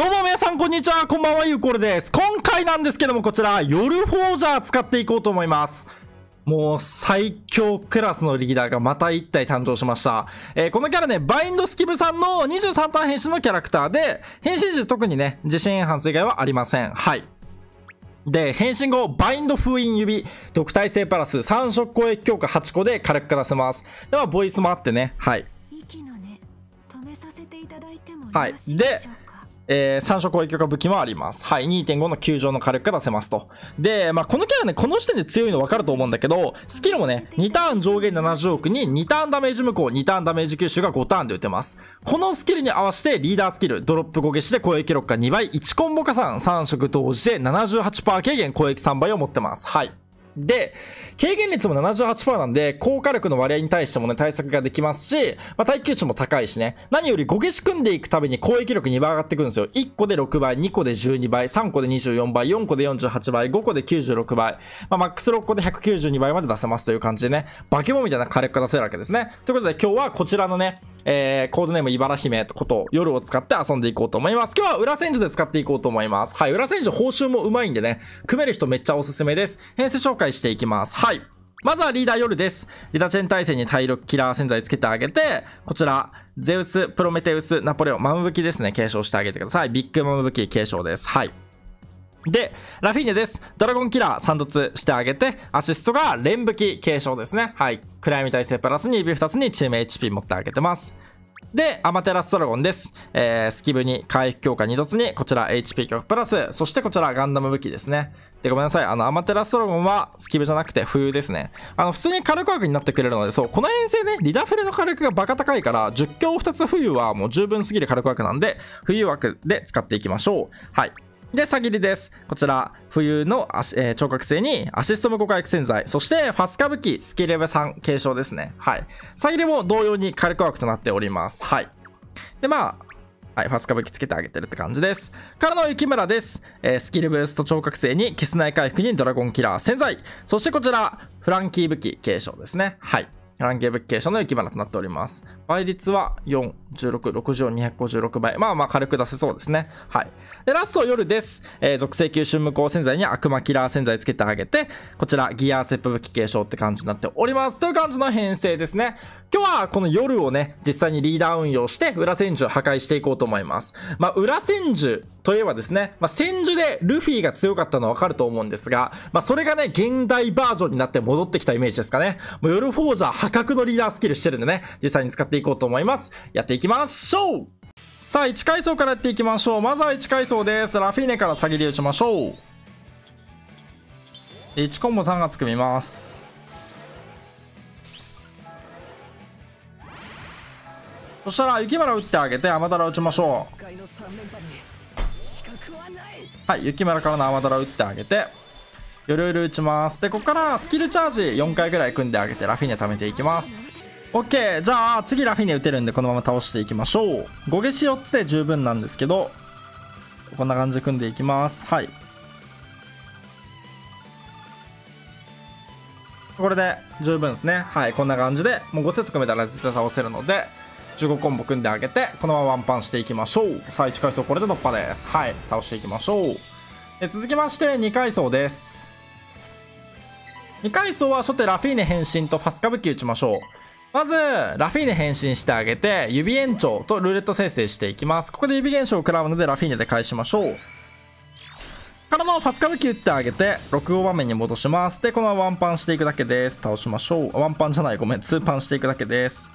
どうも皆さんこんにちは、こんばんは、ゆうこれです。今回なんですけども、こちら、夜フォージャー使っていこうと思います。もう最強クラスのリーダーがまた1体誕生しました。えーこのキャラね、バインドスキブさんの23ターン変身のキャラクターで、変身時特にね、自信エンハンス以外はありません。はい。で、変身後、バインド封印指、毒耐性プラス3色攻撃強化8個で火力化出せます。では、ボイスもあってね、はい。息の根止めさせていただいてもよはいでえー、3色攻撃化武器もあります。はい、2.5の球状の火力が出せますと。で、まあ、このキャラね、この時点で強いの分かると思うんだけど、スキルもね、2ターン上限70億に2ターンダメージ無効、2ターンダメージ吸収が5ターンで打てます。このスキルに合わせてリーダースキル、ドロップ5消しで攻撃力が2倍、1コンボ加算、3色同時で78%軽減、攻撃3倍を持ってます。はい。で、軽減率も78%なんで、高火力の割合に対してもね、対策ができますし、まあ、耐久値も高いしね。何より5消し組んでいくたびに攻撃力2倍上がってくるんですよ。1個で6倍、2個で12倍、3個で24倍、4個で48倍、5個で96倍。まあ、マックス6個で192倍まで出せますという感じでね、化け物みたいな火力が出せるわけですね。ということで今日はこちらのね、えー、コードネーム茨姫とこと夜を使って遊んでいこうと思います。今日は裏戦場で使っていこうと思います。はい、裏戦場報酬もうまいんでね、組める人めっちゃおすすめです。編成紹介していきます。はい。まずはリーダー夜です。リーダーチェーン体制に体力キラー洗剤つけてあげて、こちら、ゼウス、プロメテウス、ナポレオン、マム武器ですね、継承してあげてください。ビッグマム武器継承です。はい。で、ラフィーネです。ドラゴンキラー3突してあげて、アシストが連武器継承ですね。はい。暗闇耐性プラスに指2つにチーム HP 持ってあげてます。で、アマテラスドラゴンです。えー、スキブに回復強化2突に、こちら HP 強化プラス、そしてこちらガンダム武器ですね。で、ごめんなさい。あの、アマテラスドラゴンはスキブじゃなくて冬ですね。あの、普通に火力枠になってくれるので、そう、この遠征ね、リダフレの火力がバカ高いから、10強2つ冬はもう十分すぎる火力枠なんで、冬枠で使っていきましょう。はい。で、さぎりです。こちら、冬の足、えー聴覚性にアシスト無効回復洗剤、そしてファスカ武器、スキレベ3継承ですね。はい。さぎりも同様に火力枠となっております。はい。で、まあ、はい、ファスカ武器つけてあげてるって感じです。からの雪村です。えースキルブースト聴覚性にキス内回復にドラゴンキラー洗剤。そしてこちら、フランキー武器継承ですね。はい。フランキー武器継承の雪村となっております。倍率は4、16、64、256倍。まあまあ軽く出せそうですね。はい。で、ラスト夜です。えー属性級春無効洗剤に悪魔キラー洗剤つけてあげて、こちらギアセップ武器継承って感じになっております。という感じの編成ですね。今日はこの夜をね、実際にリーダー運用して、裏戦術破壊していこうと思います。まあ、裏戦術といえばですね、まあ、戦術でルフィが強かったのはわかると思うんですが、まあ、それがね、現代バージョンになって戻ってきたイメージですかね。もう夜フォージャー破格のリーダースキルしてるんでね、実際に使っていこうと思います。やっていきましょうさあ、1階層からやっていきましょう。まずは1階層です。ラフィーネから先で打ちましょう。1コンボ3発組みます。そしたら雪村打ってあげて甘ダラ打ちましょうはい雪村からの甘ダラ打ってあげてよろよろ打ちますでここからスキルチャージ4回ぐらい組んであげてラフィーネ貯めていきます OK じゃあ次ラフィーネ打てるんでこのまま倒していきましょう。5消し4つで十分なんですけどこんな感じで組んでいきます。はい。これで十分ですね。はいこんな感じでもう5セット組めたら絶対倒せるので15コンボ組んであげてこのままワンパンしていきましょう。さあ1回層これで突破です。はい倒していきましょう。で続きまして2階層です。2階層は初手ラフィーネ変身とファスカ武器打ちましょう。まずラフィーネ変身してあげて指延長とルーレット生成していきます。ここで指現象を食らうのでラフィーネで返しましょう。からのファスカ武器打ってあげて6号場面に戻します。でこのままワンパンしていくだけです。倒しましょう。ワンパンじゃないごめん。2パンしていくだけです。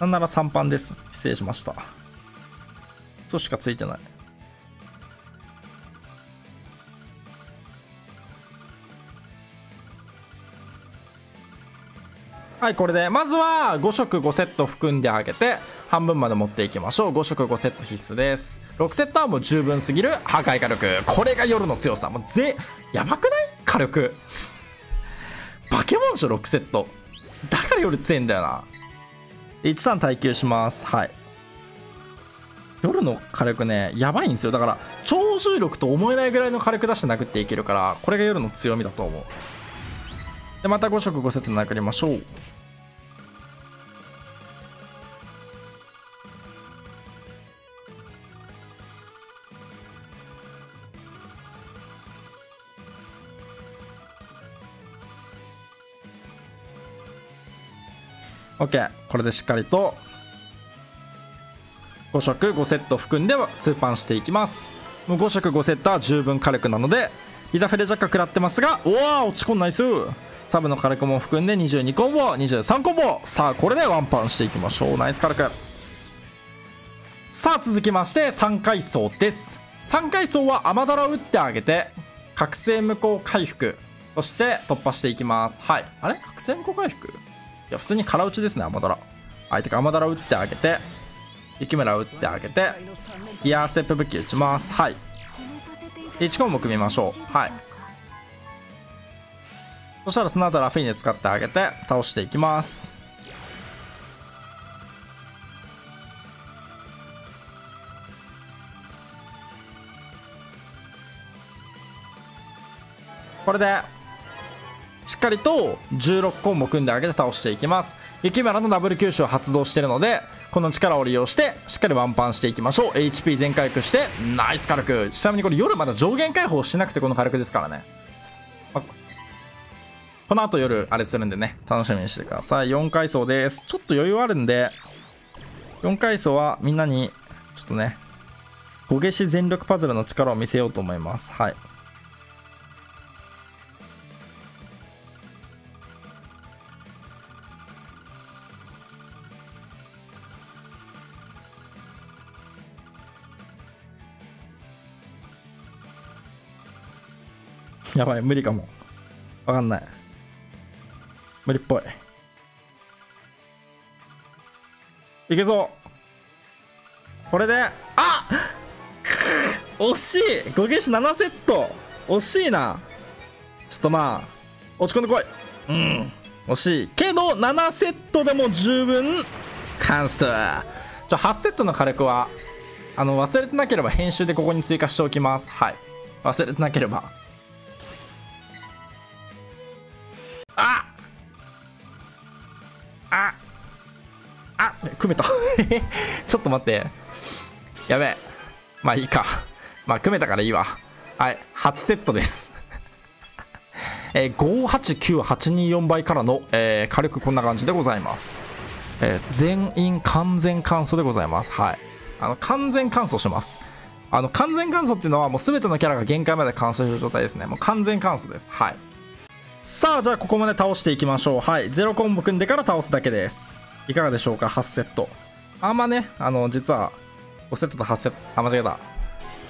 なんなら3パンです。失礼しました。そうしかついてない。はいこれでまずは5色5セット含んであげて半分まで持っていきましょう。5色5セット必須です。6セットはもう十分すぎる。破壊火力。これが夜の強さ。もうぜやばくない？火力。化け物でしょ6セット。だから夜強いんだよな。1ターン耐久します。はい。夜の火力ねやばいんですよ。だから超重力と思えないぐらいの火力出して殴っていけるからこれが夜の強みだと思う。で、また5色5セット殴りましょう。OK これでしっかりと5色5セット含んで通販していきます。もう5色5セットは十分火力なのでリダフェレジャッカ食らってますがおお落ち込んないっす。サブの火力も含んで22コンボ23コンボ。さあこれでワンパンしていきましょう。ナイス火力さあ続きまして3階層です。3階層は甘ダラを打ってあげて覚醒無効回復。そして突破していきます。はい。あれ？覚醒無効回復？いや普通に空打ちですね甘ダラ相手が甘ダラ打ってあげて雪村を打ってあげてギアステップ武器打ちます。はい。1コンボ組みましょう。はい。そしたらその後ラフィーネ使ってあげて倒していきます。これでしっかりと16コンボ組んであげて倒していきます。雪村のダブル吸収を発動してるのでこの力を利用してしっかりワンパンしていきましょう。HP 全回復してナイス火力。ちなみにこれ夜まだ上限解放しなくてこの火力ですからね、この後夜あれするんでね楽しみにしてください4階層ですちょっと余裕あるんで4階層はみんなにちょっとね小消し全力パズルの力を見せようと思いますはいやばい、無理かも。わかんない。無理っぽい。いけそうこれで、あ惜しい !5 ゲージ7セット惜しいなちょっとまあ、落ち込んでこいうん。惜しい。けど、7セットでも十分、カンストちょ、8セットの火力は、あの、忘れてなければ編集でここに追加しておきます。はい。忘れてなければ。組めた。ちょっと待って。やべえ。まあいいか。まあ組めたからいいわ。はい。8セットです。えー、589824倍からの、えー、火力こんな感じでございます、えー、全員完全乾燥でございます。はい。あの完全乾燥します。あの完全乾燥っていうのはもう全てのキャラが限界まで乾燥してる状態ですね。もう完全乾燥です。はい。さあじゃあここまで倒していきましょう。はい。0コンボ組んでから倒すだけです。いかがでしょうか？8セット。あんまねあの実は5セットと8セットあ間違えた。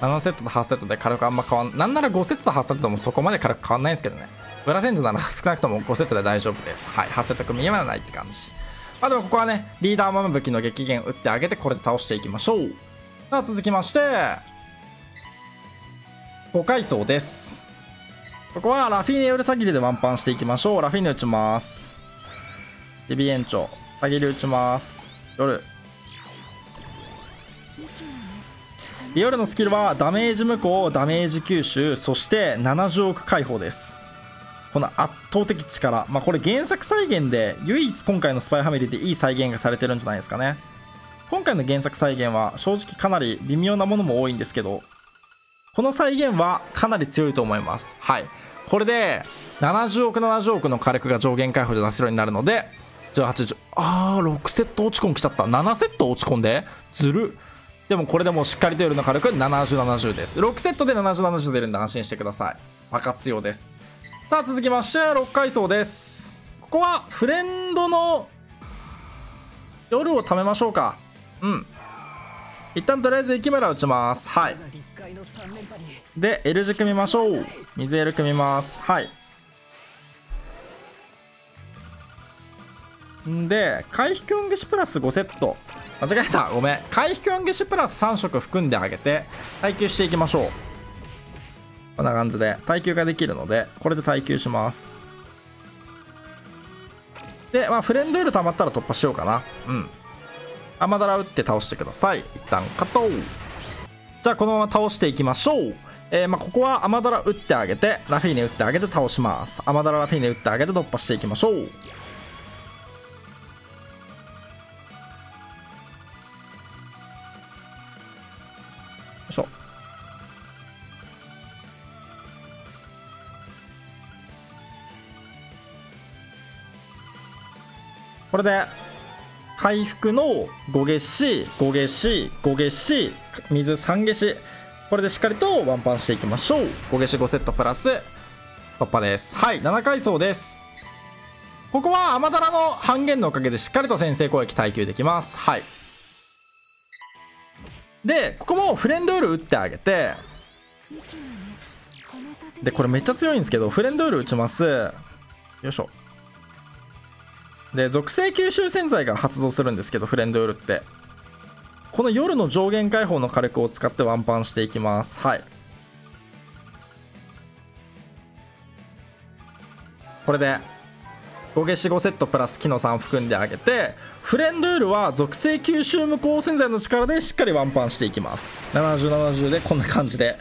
7セットと8セットで火力あんま変わんなんなら5セットと8セットもそこまで火力変わんないんですけどね。ブラセンジなら少なくとも5セットで大丈夫です。はい8セット組みはないって感じ。まあでもここはねリーダーママ武器の激減打ってあげてこれで倒していきましょう。さあ続きまして5階層です。ここはラフィーネより詐欺でワンパンしていきましょう。ラフィーネ打ちます。デビ延長。詐欺で打ちます。夜。夜のスキルはダメージ無効、ダメージ吸収、そして70億解放です。この圧倒的力。まあこれ原作再現で唯一今回のスパイファミリーでいい再現がされてるんじゃないですかね。今回の原作再現は正直かなり微妙なものも多いんですけど、この再現はかなり強いと思います。はい。これで70億70億の火力が上限解放で出せるようになるので18ああ6セット落ち込んきちゃった。7セット落ち込んで。ずる。でもこれでもしっかりと夜の火力7070です。6セットで7070出るんで安心してください。バカ強です。さあ続きまして6階層です。ここはフレンドの夜を貯めましょうか。うん。一旦とりあえず駅村打ちます。はい。で L 字組みましょう。水 L 組みます。はい。んで回避音消しプラス5セット。間違えた。ごめん。回避音消しプラス3色含んであげて耐久していきましょう。こんな感じで耐久ができるのでこれで耐久します。でまあフレンド L 溜まったら突破しようかな。うん。アマダラ打って倒してください。一旦カット。じゃあこのまま倒していきましょう。えー、まあここはアマダラ打ってあげてラフィーネ打ってあげて倒します。アマダララフィーネ打ってあげて突破していきましょう。これで回復の5ゲシ5ゲシ5ゲシ水3ゲシこれでしっかりとワンパンしていきましょう。5ゲシ5セットプラス突破です。はい7階層です。ここは甘ダラの半減のおかげでしっかりと先制攻撃耐久できます。はい。でここもフレンドウール打ってあげて。でこれめっちゃ強いんですけどフレンドウール打ちます。よいしょ。で属性吸収洗剤が発動するんですけどフレンドウールって。この夜の上限解放の火力を使ってワンパンしていきます。はい。これで5消し5セットプラス木の3含んであげてフレンドウールは属性吸収無効洗剤の力でしっかりワンパンしていきます。7070でこんな感じで。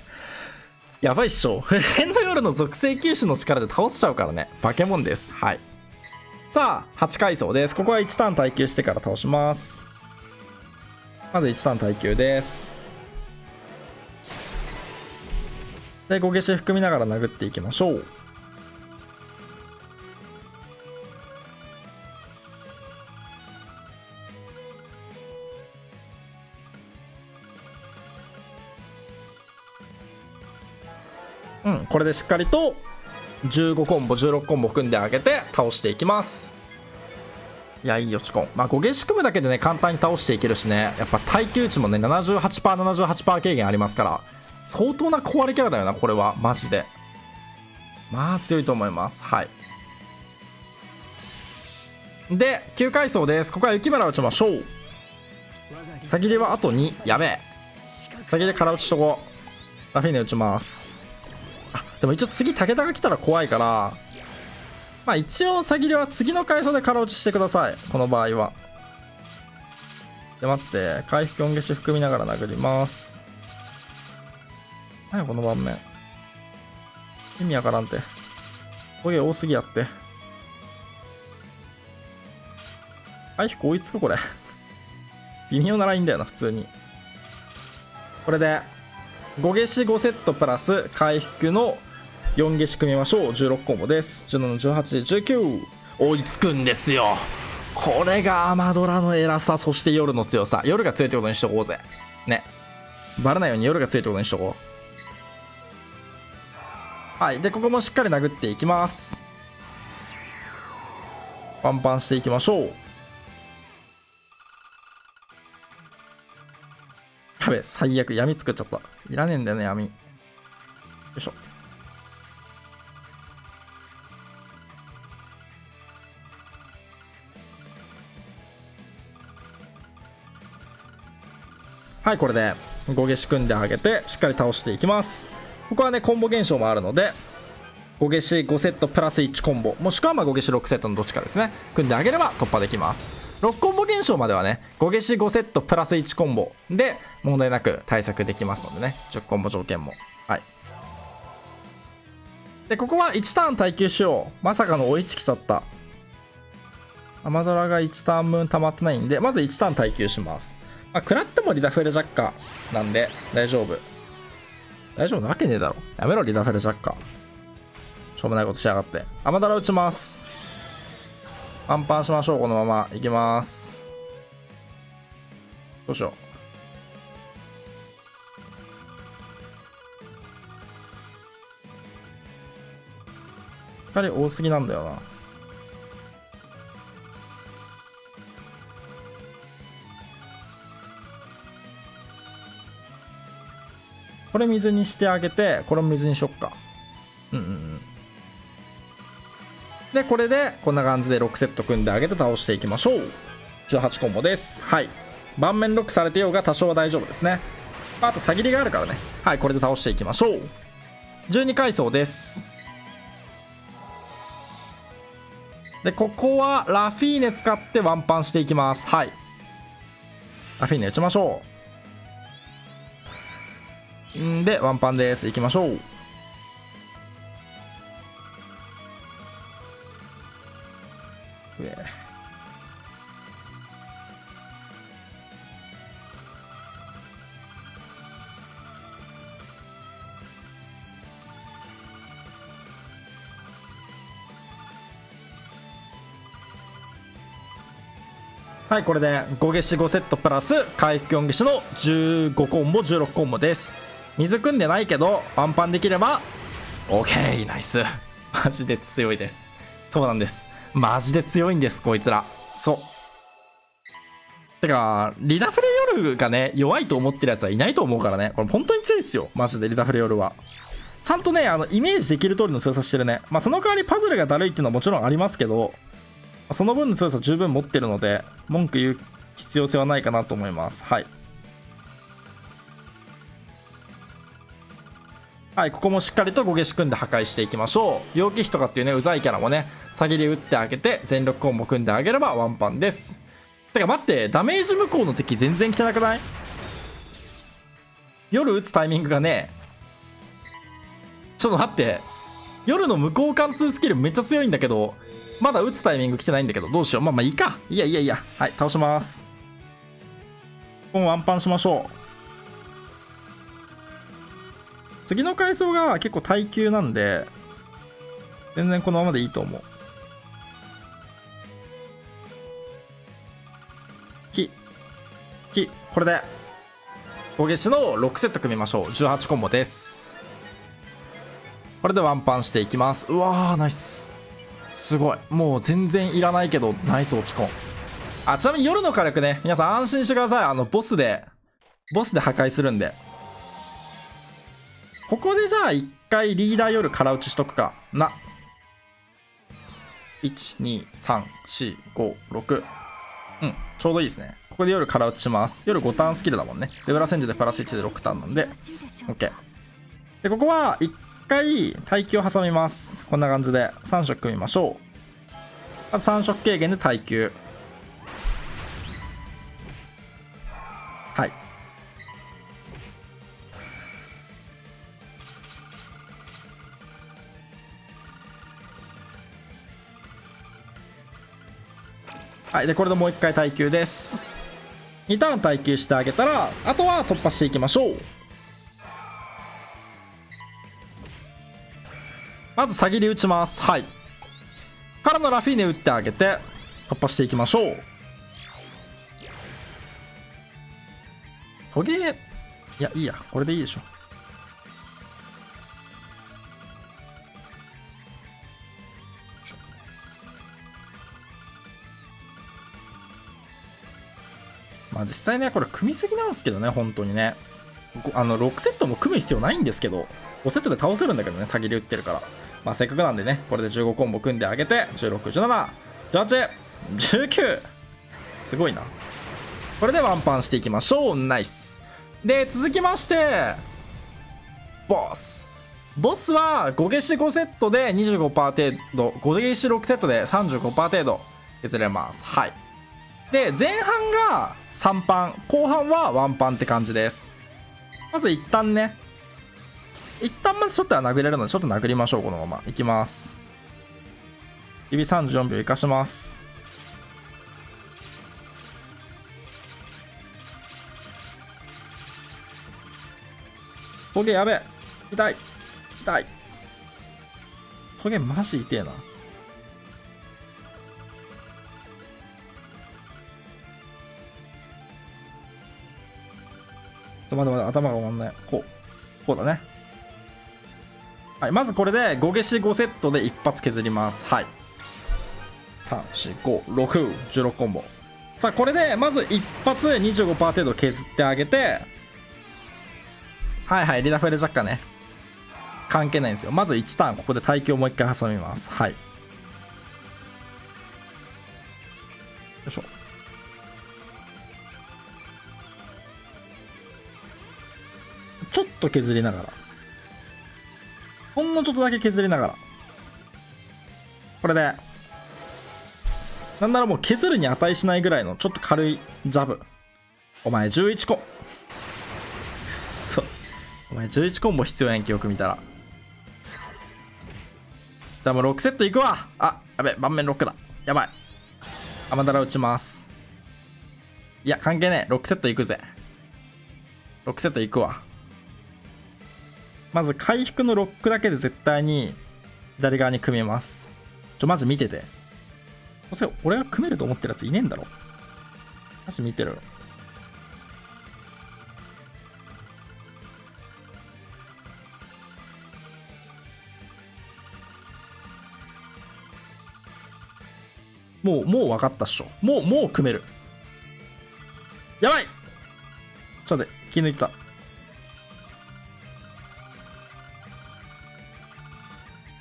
やばいっしょ。フレンドウールの属性吸収の力で倒しちゃうからね。化け物です。はい。さあ8階層です。ここは1ターン耐久してから倒します。まず1ターン耐久です。で5消し含みながら殴っていきましょう。うん、これでしっかりと15コンボ16コンボ組んであげて倒していきます。いやいいよチコン。まあ5ゲシ組むだけでね簡単に倒していけるしね。やっぱ耐久値もね 78%78% 78軽減ありますから。相当な壊れキャラだよなこれは。マジで。まあ強いと思います。はい。で9階層です。ここは雪村打ちましょう。先切りはあと2やべえ。先切り空打ちしとこう。ラフィーネ打ちます。でも一応次武田が来たら怖いからまあ一応詐欺りは次の階層で空落ちしてください。この場合は。で待って回復4消し含みながら殴ります。何やこの盤面。意味わからんて。トゲ多すぎやって。回復追いつくこれ。微妙なラインだよな普通に。これで5消し5セットプラス回復の4ゲシ組みましょう。16コンボです。171819追いつくんですよ。これがアマドラの偉さ。そして夜の強さ。夜が強いってことにしとこうぜ。ね。バレないように夜が強いってことにしとこう。はい。でここもしっかり殴っていきます。パンパンしていきましょう。やべ最悪闇作っちゃった。いらねえんだよね闇。よいしょ。はいこれで5消し組んであげてしっかり倒していきます。ここはねコンボ現象もあるので5消し5セットプラス1コンボ。もしくはまあ5消し6セットのどっちかですね。組んであげれば突破できます。6コンボ現象まではね5消し5セットプラス1コンボ。で問題なく対策できますのでね。10コンボ条件も。はい。でここは1ターン耐久しよう。まさかの追いつきちゃった。アマドラが1ターン分溜まってないんでまず1ターン耐久します。あ、食らってもリダフェルジャッカーなんで大丈夫。大丈夫なわけねえだろ。やめろ、リダフェルジャッカー。しょうもないことしやがって。アマダラ打ちます。パンパンしましょう、このまま。いきます。どうしよう。光多すぎなんだよな。これ水にしてあげて、これも水にしよっか。うんうん。で、これで、こんな感じで6セット組んであげて倒していきましょう。18コンボです。はい。盤面ロックされてようが多少は大丈夫ですね。あと、詐欺りがあるからね。はい、これで倒していきましょう。12階層です。で、ここはラフィーネ使ってワンパンしていきます。はい。ラフィーネ打ちましょう。ん。でワンパンです。いきましょう。はいこれで5消し5セットプラス回復4消しの15コンボ16コンボです。水組んでないけどワンパンできれば OK ナイス。マジで強いです。そうなんです。マジで強いんですこいつら。そう。てかリダフレ夜がね弱いと思ってるやつはいないと思うからね。これ本当に強いっすよ。マジでリダフレ夜は。ちゃんとねあのイメージできる通りの強さしてるね。まあその代わりパズルがだるいっていうのはもちろんありますけどその分の強さ十分持ってるので文句言う必要性はないかなと思います。はい。はい、ここもしっかりと5消し組んで破壊していきましょう。陽気比とかっていうね、うざいキャラもね、先切り打ってあげて、全力コンボ組んであげればワンパンです。てか待って、ダメージ向こうの敵全然汚くない？夜打つタイミングがね、ちょっと待って、夜の無効貫通スキルめっちゃ強いんだけど、まだ打つタイミング来てないんだけど、どうしよう。まあまあいいか。いやいやいや。はい、倒します。もワンパンしましょう。次の階層が結構耐久なんで、全然このままでいいと思う。き、き、これで、攻撃しの6セット組みましょう。18コンボです。これでワンパンしていきます。うわー、ナイス。すごい。もう全然いらないけど、ナイス落ち込ん。あ、ちなみに夜の火力ね、皆さん安心してください。あの、ボスで、ボスで破壊するんで。ここでじゃあ一回リーダー夜空打ちしとくかな。1、2、3、4、5、6。うん、ちょうどいいですね。ここで夜空打ちします。夜5ターンスキルだもんね。で、裏戦時でプラス1で6ターンなんで、OK。で、ここは一回耐久を挟みます。こんな感じで3色組みましょう。まず3色軽減で耐久。はいでこれでもう一回耐久です。2ターン耐久してあげたらあとは突破していきましょう。まず先切り打ちます。はい。からのラフィーネ打ってあげて突破していきましょう。トゲいやいいや。これでいいでしょ。まあ実際ね、これ組みすぎなんですけどね、本当にね。あの、6セットも組む必要ないんですけど、5セットで倒せるんだけどね、先で打ってるから。まあせっかくなんでね、これで15コンボ組んであげて、16、17、18、19! すごいな。これでワンパンしていきましょう。ナイス。で、続きまして、ボス。ボスは5消し5セットで25%程度、5消し6セットで35%程度削れます。はい。で、前半が3パン、後半は1パンって感じです。まず一旦ね、一旦まずちょっとは殴れるので、ちょっと殴りましょう、このまま。いきます。指34秒生かします。トゲやべ痛い痛いトゲマジ痛えな。とまだまだ頭が終わんない。こう。こうだね。はい。まずこれで5消し5セットで一発削ります。はい。3、4、5、6、16コンボ。さあ、これで、まず一発25%程度削ってあげて、はいはい、リナフェルジャッカね。関係ないんですよ。まず1ターン、ここで耐久をもう一回挟みます。はい。よいしょ。ちょっと削りながら。ほんのちょっとだけ削りながら。これで、なんならもう削るに値しないぐらいのちょっと軽いジャブ。お前11個。くっそ。お前11コンボ必要やんけ、よく見たら。じゃあもう6セットいくわ。あ、やべ、盤面ロックだ。やばい。アマダラ打ちます。いや、関係ねえ。6セットいくぜ。6セットいくわ。まず回復のロックだけで絶対に左側に組めます。ちょ、まず見てて。それ俺が組めると思ってるやついねえんだろ。足見てるもう、もう分かったっしょ。もう、もう組める。やばいちょっと待って、気抜いてた。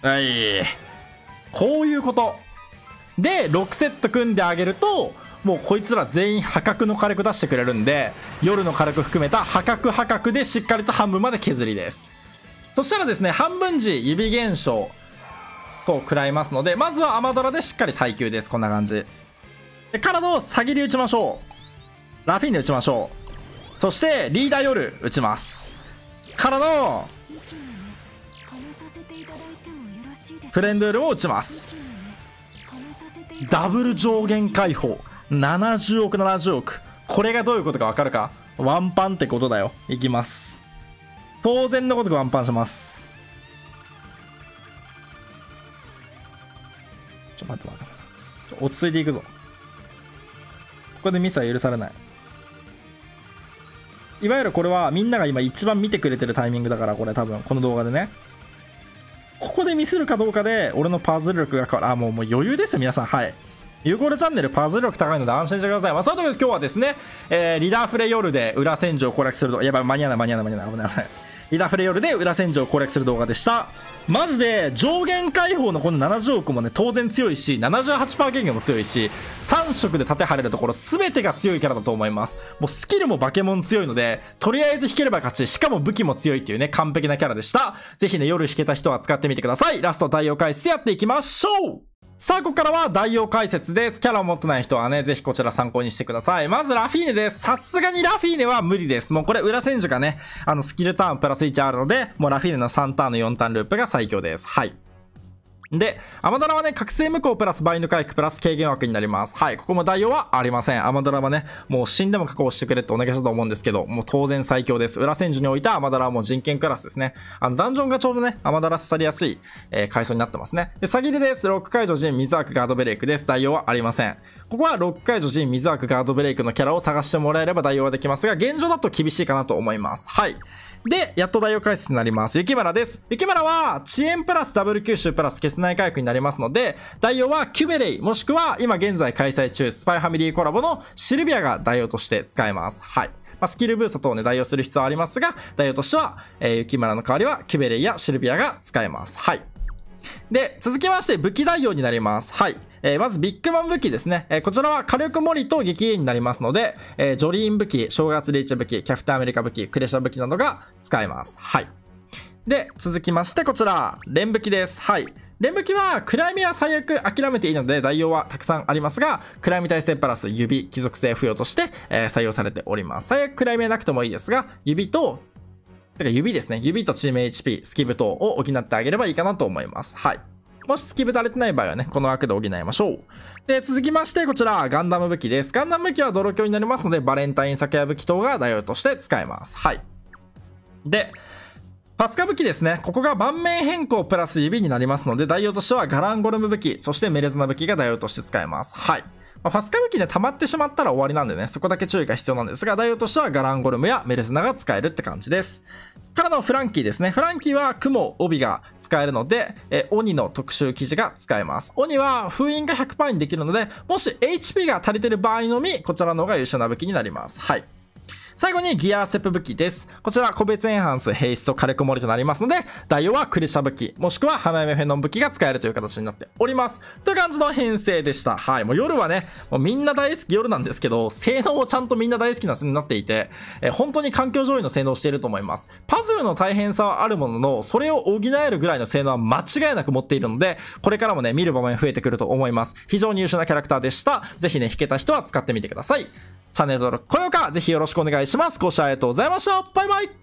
はい。こういうこと。で、6セット組んであげると、もうこいつら全員破格の火力出してくれるんで、夜の火力含めた破格破格でしっかりと半分まで削りです。そしたらですね、半分時指現象と食らいますので、まずはアマドラでしっかり耐久です。こんな感じ。で、体を下げり打ちましょう。ラフィンで打ちましょう。そして、リーダー夜打ちます。からの、フレンドールも打ちます。ダブル上限解放。70億、70億。これがどういうことかわかるか？ワンパンってことだよ。いきます。当然のことがワンパンします。ちょ、待って待って待って。落ち着いていくぞ。ここでミスは許されない。いわゆるこれはみんなが今一番見てくれてるタイミングだから、これ多分、この動画でね。ここでミスるかどうかで、俺のパズル力が変わる。あ、もうもう余裕ですよ、皆さん。はい。ユーコールチャンネルパズル力高いので安心してください。まあ、そういうところで今日はですね、えー、リダーフレ夜で裏戦場を攻略すると。やばい、間に合わない、間に合わない、間に合わない。危ない、危ない。リダフレ夜で裏戦場を攻略する動画でした。マジで上限解放のこの70億もね、当然強いし、78%減減も強いし、3色で盾張れるところ全てが強いキャラだと思います。もうスキルもバケモン強いので、とりあえず引ければ勝ち、しかも武器も強いっていうね、完璧なキャラでした。ぜひね、夜引けた人は使ってみてください。ラスト代用解説やっていきましょうさあ、ここからは代用解説です。キャラを持ってない人はね、ぜひこちら参考にしてください。まずラフィーネです。さすがにラフィーネは無理です。もうこれ裏戦時がね、あのスキルターンプラス1あるので、もうラフィーネの3ターンの4ターンループが最強です。はい。で、アマドラはね、覚醒無効プラスバインド回復プラス軽減枠になります。はい、ここも代用はありません。アマドラはね、もう死んでも確保してくれってお願いしたと思うんですけど、もう当然最強です。裏戦時においてアマドラはもう人権クラスですね。あの、ダンジョンがちょうどね、アマドラ刺さりやすい、えー、階層になってますね。で、先でです。ロック解除陣、水枠ガードブレイクです。代用はありません。ここはロック解除陣、水枠ガードブレイクのキャラを探してもらえれば代用はできますが、現状だと厳しいかなと思います。はい。で、やっと代用解説になります。雪村です。雪村は、遅延プラスダブル吸収プラス消せない回復になりますので、代用はキュベレイ、もしくは今現在開催中、スパイファミリーコラボのシルビアが代用として使えます。はい。まあ、スキルブースト等をね、代用する必要はありますが、代用としては、えー、雪村の代わりは、キュベレイやシルビアが使えます。はい。で、続きまして、武器代用になります。はい。えー、まずビッグマン武器ですね。えー、こちらは火力モリと激励になりますので、えー、ジョリーン武器、正月リーチ武器、キャプテンアメリカ武器、クレシャ武器などが使えます。はい。で、続きまして、こちら、連武器です。はい。連武器は、暗闇は最悪諦めていいので、代用はたくさんありますが、暗闇耐性プラス指、貴族性付与として、えー、採用されております。最悪暗闇はなくてもいいですが、指と、てから指ですね。指とチーム HP、スキブ等を補ってあげればいいかなと思います。はい。もしスキブ足れてない場合はね、この枠で補いましょう。で、続きまして、こちら、ガンダム武器です。ガンダム武器は泥強になりますので、バレンタイン酒屋武器等が代用として使えます。はい。で、パスカ武器ですね。ここが盤面変更プラス指になりますので、代用としてはガランゴルム武器、そしてメレズナ武器が代用として使えます。はい。まあ、パスカ武器で、溜まってしまったら終わりなんでね、そこだけ注意が必要なんですが、代用としてはガランゴルムやメルズナが使えるって感じです。からのフランキーですね。フランキーは雲、帯が使えるので、え鬼の特集記事が使えます。鬼は封印が100%にできるので、もし HP が足りてる場合のみ、こちらの方が優秀な武器になります。はい。最後にギアステップ武器です。こちら個別エンハンス、ヘイスト、火力盛りとなりますので、代用はクリシャ武器、もしくは花嫁フェノン武器が使えるという形になっております。という感じの編成でした。はい。もう夜はね、もうみんな大好き夜なんですけど、性能もちゃんとみんな大好きな性になっていて、え本当に環境上位の性能をしていると思います。パズルの大変さはあるものの、それを補えるぐらいの性能は間違いなく持っているので、これからもね、見る場面増えてくると思います。非常に優秀なキャラクターでした。ぜひね、弾けた人は使ってみてください。チャンネル登録、高評価、ぜひよろしくお願いしますします。ご視聴ありがとうございました。バイバイ